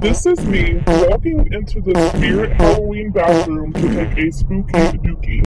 This is me walking into the Spirit Halloween bathroom to take a spooky dookie.